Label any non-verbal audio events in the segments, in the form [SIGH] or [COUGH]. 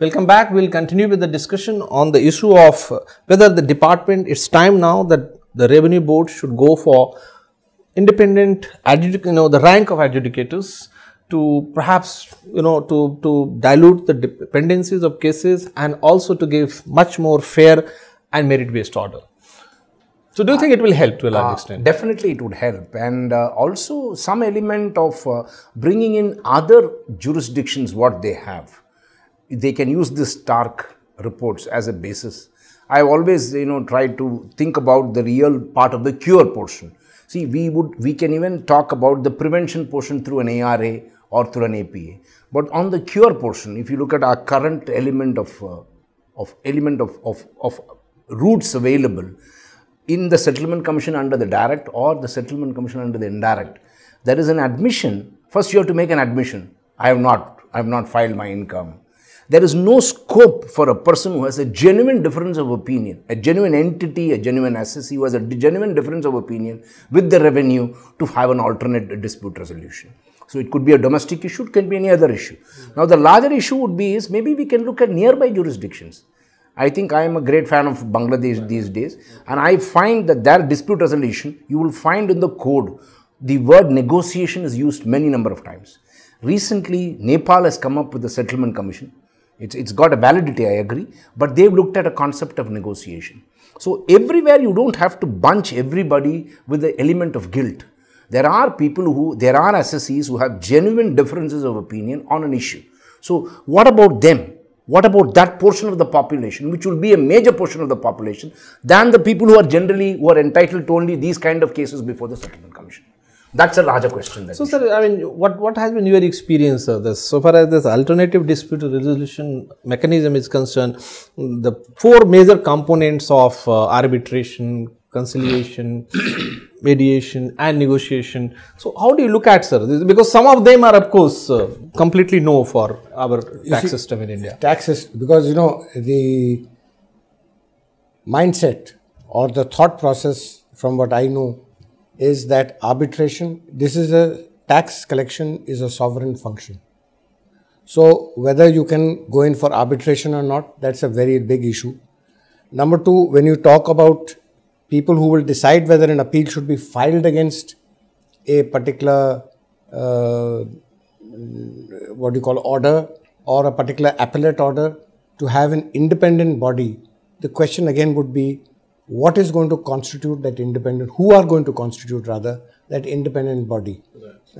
Welcome back. We'll continue with the discussion on the issue of uh, whether the department, it's time now that the revenue board should go for independent, adjudic- you know, the rank of adjudicators to perhaps, you know, to, to dilute the dependencies of cases and also to give much more fair and merit-based order. So, do you think it will help to a large extent? Definitely, it would help, and uh, also some element of uh, bringing in other jurisdictions what they have. They can use this TARC reports as a basis. I've always, you know, tried to think about the real part of the cure portion. See, we would we can even talk about the prevention portion through an ARA or through an APA. But on the cure portion, if you look at our current element of uh, of element of, of, of routes available, in the settlement commission under the direct or the settlement commission under the indirect, there is an admission. First, you have to make an admission. I have not, I have not filed my income. There is no scope for a person who has a genuine difference of opinion, a genuine entity, a genuine assessee who has a genuine difference of opinion with the revenue to have an alternate dispute resolution. So it could be a domestic issue, it can be any other issue. Now the larger issue would be is maybe we can look at nearby jurisdictions. I think I am a great fan of Bangladesh these days, and I find that their dispute resolution, you will find in the code, the word negotiation is used many number of times. Recently, Nepal has come up with a settlement commission. It's, it's got a validity, I agree, but they've looked at a concept of negotiation. So everywhere you don't have to bunch everybody with the element of guilt. There are people who, there are assessees who have genuine differences of opinion on an issue. So what about them? What about that portion of the population, which will be a major portion of the population, than the people who are generally, who are entitled to only these kind of cases before the settlement commission? That's a larger question. That So, sir, I mean, what, what has been your experience of this? So far as this alternative dispute resolution mechanism is concerned, the four major components of uh, arbitration, conciliation, [COUGHS] mediation, and negotiation. So, how do you look at, sir? This- Because some of them are, of course, uh, completely no for our tax system in India. taxes because you know the mindset or the thought process from what i know is that arbitration this is a tax collection is a sovereign function. So whether you can go in for arbitration or not that's a very big issue. Number 2 when you talk about people who will decide whether an appeal should be filed against a particular uh, what do you call order or a particular appellate order to have an independent body the question again would be what is going to constitute that independent who are going to constitute rather that independent body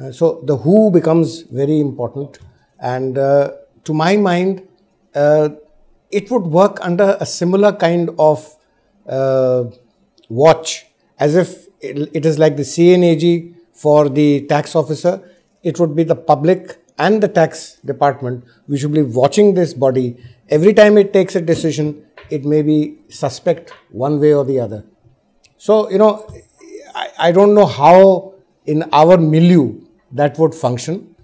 Uh, so the who becomes very important and uh, to my mind uh, it would work under a similar kind of uh, watch as if it, it is like the C&AG for the tax officer. It would be the public and the tax department. We should be watching this body. Every time it takes a decision, it may be suspect one way or the other. So, you know, I, I don't know how in our milieu that would function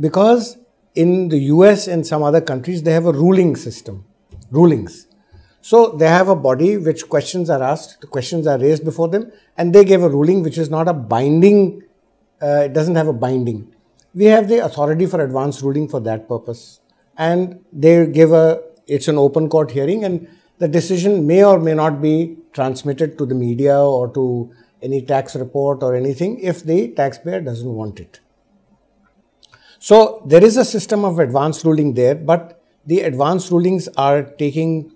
because in the US and some other countries, they have a ruling system, rulings. So they have a body which questions are asked, the questions are raised before them, and they give a ruling which is not a binding, uh, it doesn't have a binding. We have the authority for advance ruling for that purpose, and they give a, it's an open court hearing, and the decision may or may not be transmitted to the media or to any tax report or anything if the taxpayer doesn't want it. So there is a system of advance ruling there, but the advance rulings are taking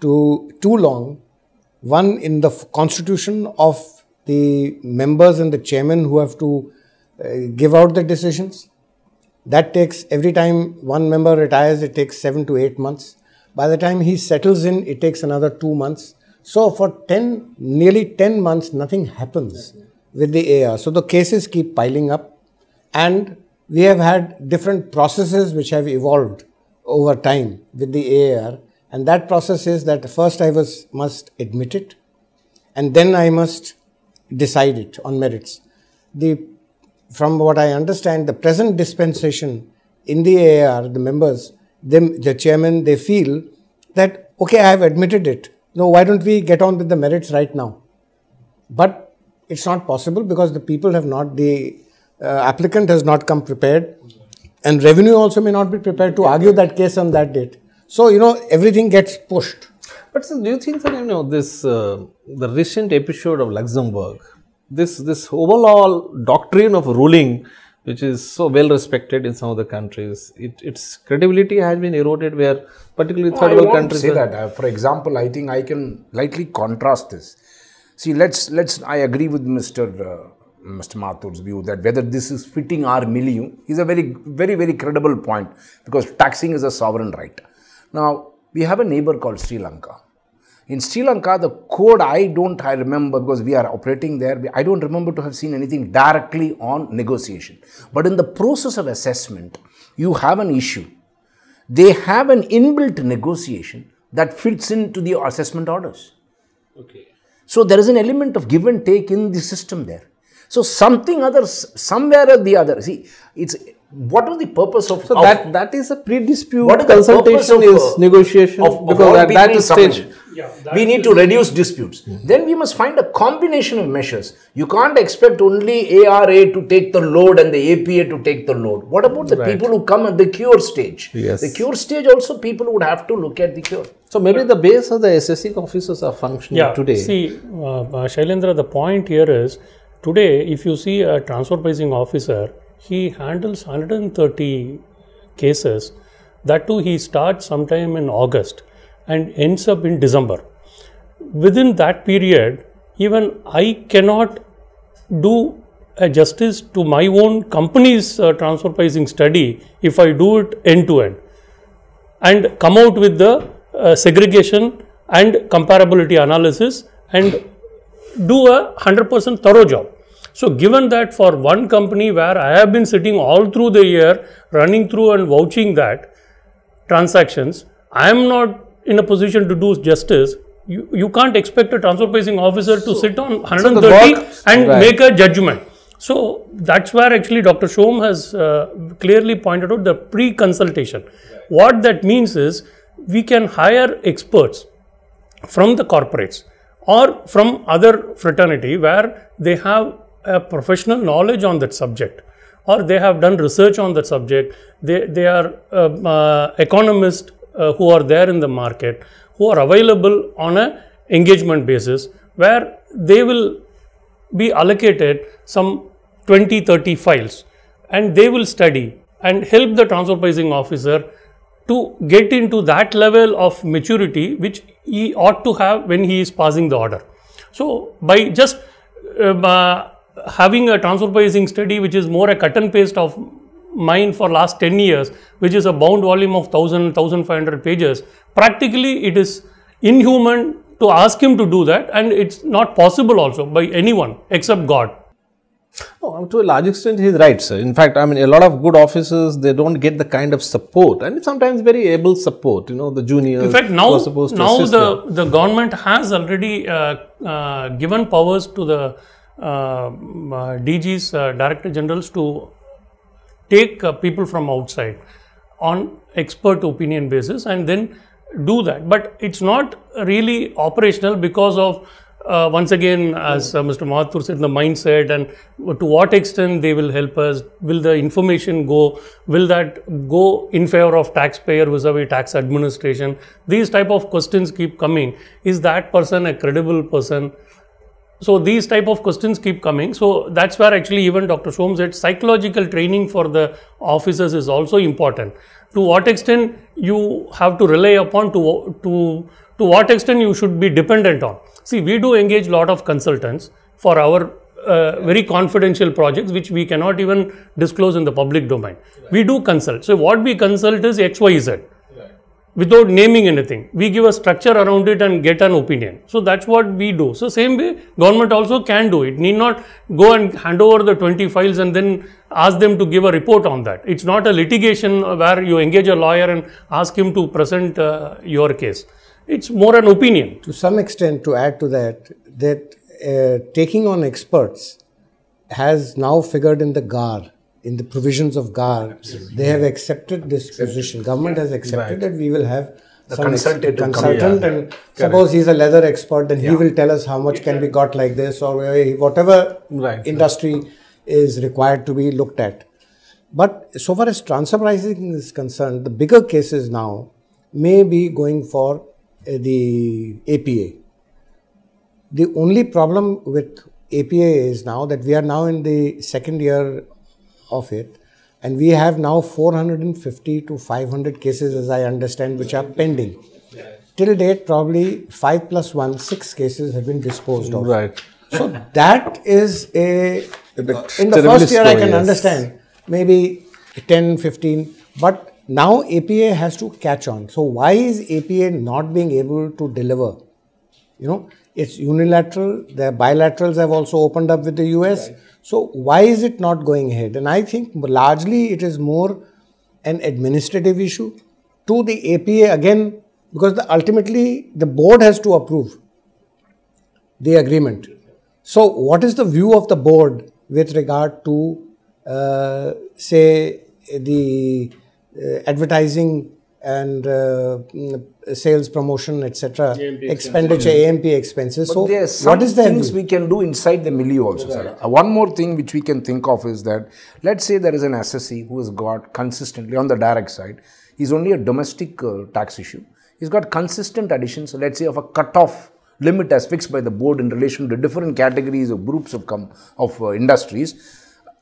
to too long. One in the constitution of the members and the chairman who have to uh, give out the decisions. That takes every time one member retires, it takes seven to eight months. By the time he settles in, it takes another two months. So for 10, nearly 10 months, nothing happens with the AR. So the cases keep piling up and we have had different processes which have evolved over time with the AR. and that process is that first I was must admit it and then I must decide it on merits. The from what I understand, the present dispensation in the AR, the members, them, the chairman, they feel that okay, I have admitted it. No, why don't we get on with the merits right now? But it's not possible because the people have not the uh, applicant has not come prepared and revenue also may not be prepared to argue that case on that date So, you know, everything gets pushed. But sir, do you think that you know this uh, the recent episode of Luxembourg, this this overall doctrine of ruling, which is so well respected in some of the countries, it, its credibility has been eroded. Where particularly third world countries, say that. Uh, for example, I think I can lightly contrast this. See, let's let's. I agree with Mr. Uh, Mr. Mathur's view that whether this is fitting our milieu is a very very very credible point because taxing is a sovereign right. Now we have a neighbor called Sri Lanka. In Sri Lanka, the code I don't I remember because we are operating there. I don't remember to have seen anything directly on negotiation. But in the process of assessment, you have an issue they have an inbuilt negotiation that fits into the assessment orders. Okay. So there is an element of give and take in the system there. So something other, somewhere or the other. See, it's what was the purpose of, So of- that that is a pre-dispute what is the purpose consultation of, is negotiation of, of because all at people that summing? Stage we need to reduce disputes. Then we must find a combination of measures. You can't expect only ARA to take the load and the APA to take the load. What about the Right. people who come at the cure stage? Yes. The cure stage also people would have to look at the cure. So maybe the base of the SSC officers are functioning Yeah, today. see, uh, uh, Shailendra, the point here is today, if you see a transfer pricing officer, he handles 130 cases. That too, he starts sometime in August and ends up in December. Within that period, even I cannot do a justice to my own company's uh, transfer pricing study if I do it end to end and come out with the uh, segregation and comparability analysis and do a 100% thorough job. So, given that for one company where I have been sitting all through the year running through and vouching that transactions, I am not in a position to do justice. You, you can't expect a transfer pricing officer to sit on 130 work- and Right. make a judgment. So that's where actually Dr. Shome has uh, clearly pointed out the pre-consultation. What that means is we can hire experts from the corporates or from other fraternity where they have a professional knowledge on that subject or they have done research on that subject they, they are um, uh, economists uh, who are there in the market who are available on a engagement basis where they will be allocated some 20 30 files and they will study and help the transfer pricing officer to get into that level of maturity which he ought to have when he is passing the order. So by just um, uh, having a transfer pricing study which is more a cut and paste of mine for last 10 years which is a bound volume of 1000 1500 pages practically it is inhuman to ask him to do that and it's not possible also by anyone except god No, to a large extent, he's right, sir. In fact, I mean, a lot of good officers they don't get the kind of support, and sometimes very able support. You know, the juniors. In fact, now now the them. the government has already uh, uh, given powers to the uh, uh, DGs, uh, director generals, to take uh, people from outside on expert opinion basis and then do that. But it's not really operational because of uh, once again, as uh, Mr. Mathur said, the mindset and to what extent they will help us. Will the information go? Will that go in favor of taxpayer vis-a-vis tax administration? These type of questions keep coming. Is that person a credible person? So these type of questions keep coming. So that's where actually even dr shome said psychological training for the officers is also important. To what extent you have to rely upon to to to what extent you should be dependent on. See we do engage a lot of consultants for our uh, very confidential projects which we cannot even disclose in the public domain. We do consult. So what we consult is xyz without naming anything. We give a structure around it and get an opinion. So that's what we do. So same way, government also can do it. Need not go and hand over the 20 files and then ask them to give a report on that. It's not a litigation where you engage a lawyer and ask him to present uh, your case. It's more an opinion. To some extent, to add to that, that uh, taking on experts has now figured in the GAAR, in the provisions of GAAR. They have accepted this position. Government has accepted that we will have some ex- consultative consultant and suppose he's a leather expert, then he will tell us how much can be got like this or whatever Right. industry is required to be looked at. But so far as transfer pricing is concerned, the bigger cases now, may be going for uh, the APA. The only problem with APA is now that we are now in the second year of it, and we have now 450 to 500 cases, as I understand, which are pending. Till date, probably five plus one, six cases have been disposed of. Right. So that is a, in the first year I can yes. understand maybe 10, 15, but now APA has to catch on. So why is APA not being able to deliver? You know, it's unilateral. The bilaterals have also opened up with the US. So why is it not going ahead? And I think largely it is more an administrative issue to the APA again because the, ultimately the board has to approve the agreement. So, what is the view of the board with regard to, uh, say, the uh, advertising and uh, mm, sales promotion, etc., expenditure, AMP expenses? so, there are some what is the things we can do inside the milieu also, sir. Uh, One more thing which we can think of is that let's say there is an SSC who has got consistently on the direct side, is only a domestic uh, tax issue. He's got consistent additions, let's say, of a cut-off limit as fixed by the board in relation to different categories or groups of com- of uh, industries,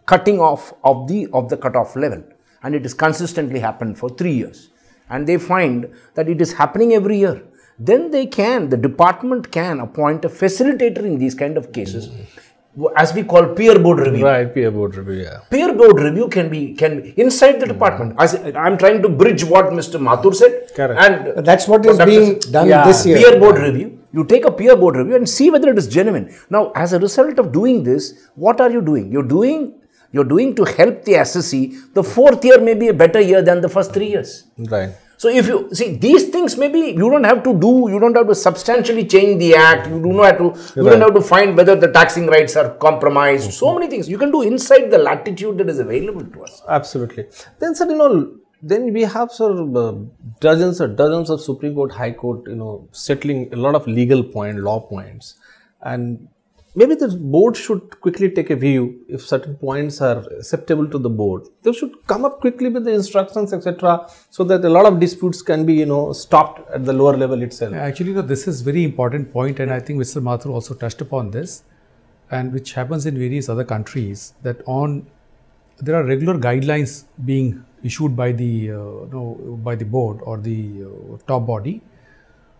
cutting off of the of the cut-off level, and it has consistently happened for three years, and they find that it is happening every year. Then they can, the department can appoint a facilitator in these kind of cases, as we call peer board review Right, peer board review, yeah. peer board review can be can be inside the department. Mm-hmm. As I'm trying to bridge what Mr. Mathur said. Correct. And But that's what is being done Yeah. this year. peer board review. You take a peer board review and see whether it is genuine. Now, as a result of doing this, what are you doing? You're doing you're doing to help the SSC. The fourth year may be a better year than the first three years. Right. So if you see these things, maybe you don't have to do, you don't have to substantially change the act. You do not have to, you don't have to find whether the taxing rights are compromised. So many things you can do inside the latitude that is available to us. Absolutely. Then, sir, you know, then we have of uh, dozens or dozens of Supreme Court, High Court, you know, settling a lot of legal point, law points, and maybe the board should quickly take a view if certain points are acceptable to the board. They should come up quickly with the instructions, etc., so that a lot of disputes can be, you know, stopped at the lower level itself. Actually, no, this is very important point, and I think Mr. Mathur also touched upon this, and which happens in various other countries. That on there are regular guidelines being issued by the uh, no, by the board or the uh, top body,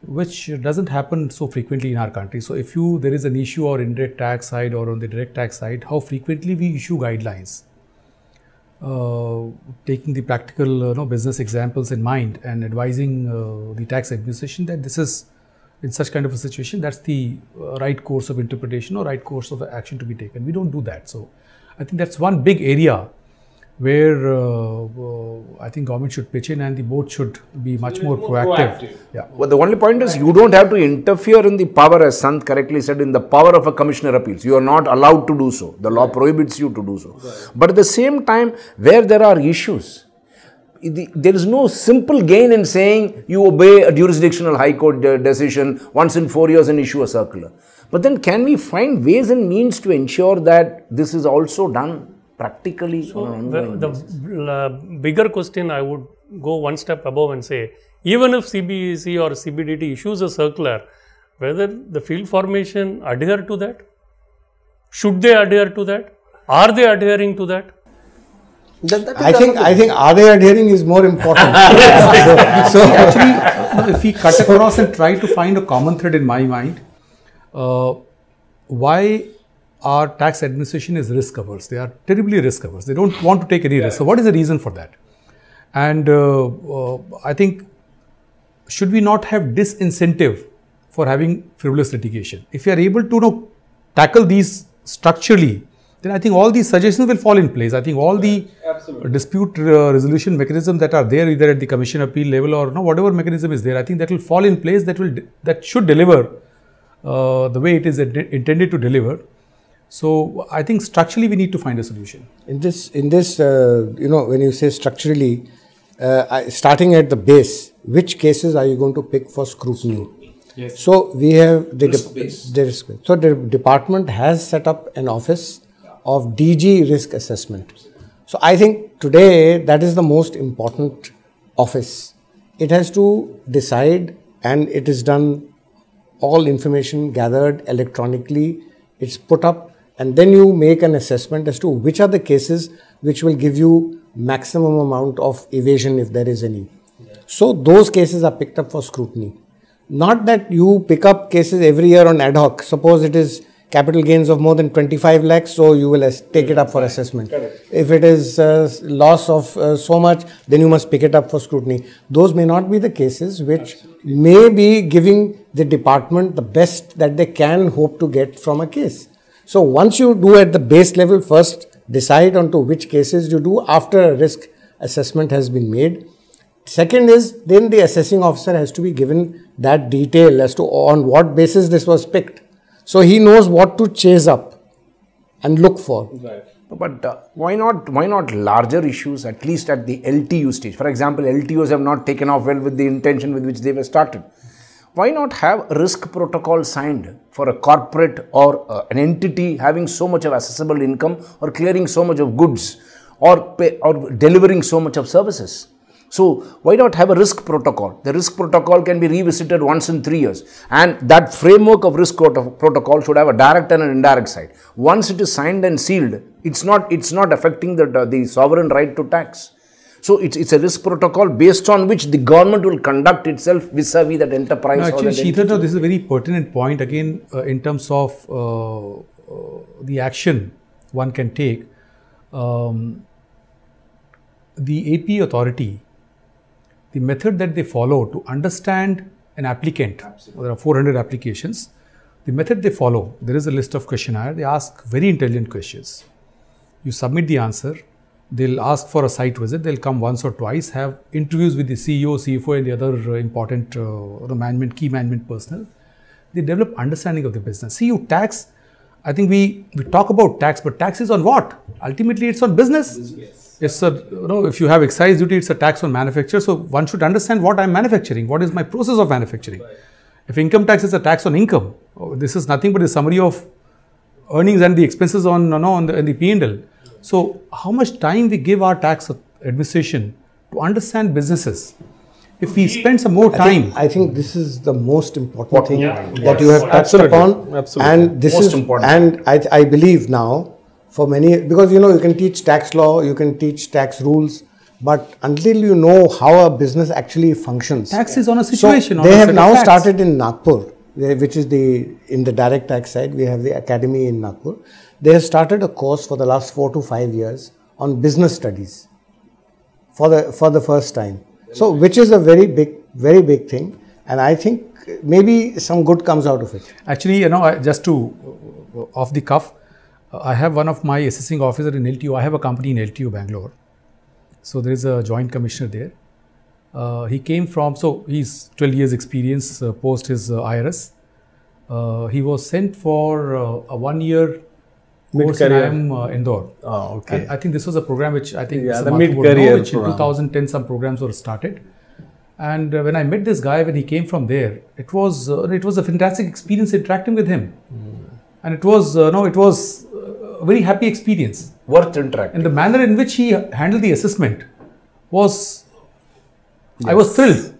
which doesn't happen so frequently in our country. So, if you there is an issue or indirect tax side or on the direct tax side, how frequently we issue guidelines? Uh, taking the practical uh, business examples in mind and advising uh, the tax administration that this is in such kind of a situation that's the uh, right course of interpretation or right course of action to be taken. We don't do that. So i think that's one big area where uh, uh, i think government should pitch in and the board should be much more, proactive. yeah Well, the only point is you don't have to interfere in the power, as Sant correctly said, in the power of a commissioner appeals. You are not allowed to do so. The law prohibits you to do so. But at the same time, where there are issues, the- there is no simple gain in saying you obey a jurisdictional high court de- decision once in four years and issue a circular. But then, can we find ways and means to ensure that this is also done practically on an The, the bigger question I would go one step above and say, even if CBEC or CBDT issues a circular, whether the field formation adhere to that? Should they adhere to that? Are they adhering to that? That- that is I think I think are they adhering is more important. [LAUGHS] so, so actually, if we cut across and try to find a common thread in my mind, uh, why our tax administration is risk averse. They are terribly risk averse. They don't want to take any risk. So, what is the reason for that? And uh, uh, I think, should we not have disincentive for having frivolous litigation? If we are able to you know, tackle these structurally, then I think all these suggestions will fall in place. I think all the dispute uh, resolution mechanisms that are there, either at the commission appeal level or no, whatever mechanism is there, I think that will fall in place. That will that should deliver uh, the way it is int- intended to deliver. So I think structurally we need to find a solution. in this in this uh, you know when you say structurally, uh, I, starting at the base, which cases are you going to pick for scrutiny? Yes. So we have the Risk de- base. the risk base. So the department has set up an office of DG risk assessment. So I think today that is the most important office it has to decide, and it is done all information gathered electronically, it's put up, and then you make an assessment as to which are the cases which will give you maximum amount of evasion if there is any. So those cases are picked up for scrutiny. Not that you pick up cases every year on ad hoc. Suppose it is capital gains of more than 25 lakhs, so you will take it up for assessment. Correct. If it is uh, loss of uh, so much, then you must pick it up for scrutiny. Those may not be the cases which may be giving the department the best that they can hope to get from a case. So once you do at the base level, first decide onto which cases you do after a risk assessment has been made. Second is then the assessing officer has to be given that detail as to on what basis this was picked so he knows what to chase up and look for. Right. But uh, why not why not larger issues at least at the LTU stage? For example, LTUs have not taken off well with the intention with which they were started. Why not have a risk protocol signed for a corporate or uh, an entity having so much of assessable income or clearing so much of goods or pay, or delivering so much of services? So why not have a risk protocol? The risk protocol can be revisited once in three years and that framework of risk protocol should have a direct and an indirect side. Once it is signed and sealed, it's not, it's not affecting the, the sovereign right to tax. So it's, it's a risk protocol based on which the government will conduct itself vis-a-vis that enterprise. No, actually, Sheetal, no, this is a very pertinent point again uh, in terms of uh, uh, the action one can take. Um, the AP authority the method that they follow to understand an applicant, Absolutely. there are 400 applications, the method they follow, there is a list of questionnaire, they ask very intelligent questions. You submit the answer, they'll ask for a site visit, they'll come once or twice, have interviews with the CEO, CFO and the other uh, important uh, management, key management personnel. They develop understanding of the business. See, you tax, I think we, we talk about tax, but tax is on what? Ultimately, it's on business. Yes. Yes, sir. You know, if you have excise duty, it's a tax on manufacture. So one should understand what I'm manufacturing. What is my process of manufacturing? Right. If income tax is a tax on income, oh, this is nothing but a summary of earnings and the expenses on, know, on the, the P&L. So how much time we give our tax administration to understand businesses? If we spend some more time, I think, I think this is the most important thing yeah. that you have touched Absolutely. upon, Absolutely. and this most is, important. and I, I believe now for many because you know you can teach tax law you can teach tax rules but until you know how a business actually functions tax is on a situation so they have now started in nagpur which is the in the direct tax side we have the academy in nagpur they have started a course for the last 4 to 5 years on business studies for the for the first time so which is a very big very big thing and i think maybe some good comes out of it actually you know just to off the cuff I have one of my assessing officer in LTU. I have a company in LTU Bangalore. So there is a joint commissioner there. Uh, he came from, so he's 12 years experience uh, post his uh, IRS. Uh, he was sent for uh, a one year course in IIM uh, Indore. Oh, okay. And I think this was a program which I think yeah, the mid-career which in 2010 some programs were started. And uh, when I met this guy when he came from there, it was uh, it was a fantastic experience interacting with him. Mm. And it was uh, no, it was a very happy experience. Worth interacting. And the manner in which he handled the assessment was, yes. I was thrilled.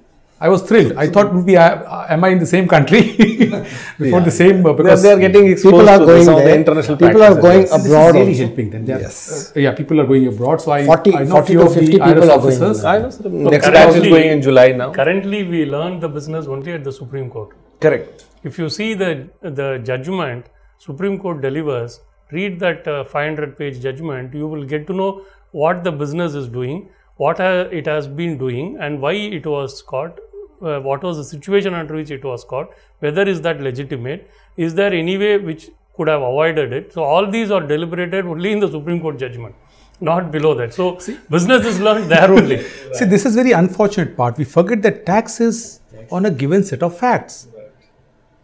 I was thrilled. I thought, maybe I, am I in the same country [LAUGHS] before yeah. the same? Uh, because they are getting exposed people are to going there. The international people are going abroad. This is really helping them. yes. Uh, yeah, people are going abroad. So I, 40, I know 40 to 50 people are officers. I know. So next batch is going in July now. Currently, we learn the business only at the Supreme Court. Correct. If you see the the judgment Supreme Court delivers, read that uh, 500 page judgment, you will get to know what the business is doing, what it has been doing, and why it was caught, uh, what was the situation under which it was caught, whether is that legitimate, is there any way which could have avoided it. So, all these are deliberated only in the Supreme Court judgment not below that. So See, business is learned there [LAUGHS] only. See, this is very unfortunate part. We forget that tax is on a given set of facts.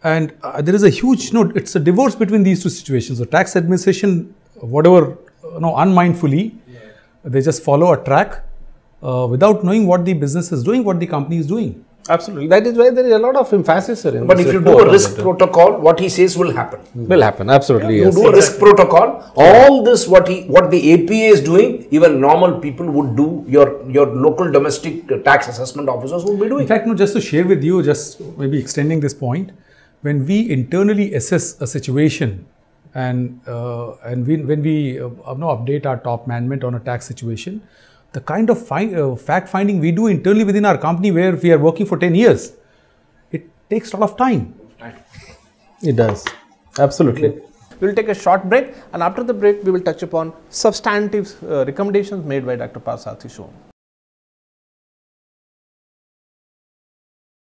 And uh, there is a huge, no, it's a divorce between these two situations. The tax administration, whatever, you know, unmindfully, they just follow a track uh, without knowing what the business is doing, what the company is doing. Absolutely. That is why there is a lot of emphasis sir, in But this if you do a risk protocol, what he says will happen. will happen. Absolutely. You yes. do a risk protocol. All this, what he, what the APA is doing, even normal people would do. Your your local domestic tax assessment officers would be doing. In fact, no, just to share with you, just maybe extending this point, when we internally assess a situation and uh, and we, when we uh, you know, update our top management on a tax situation, the kind of fi- uh, fact finding we do internally within our company where we are working for 10 years, it takes a lot of time. It does. Absolutely. We will take a short break and after the break we will touch upon substantive uh, recommendations made by Dr. Parthasarathi Shome.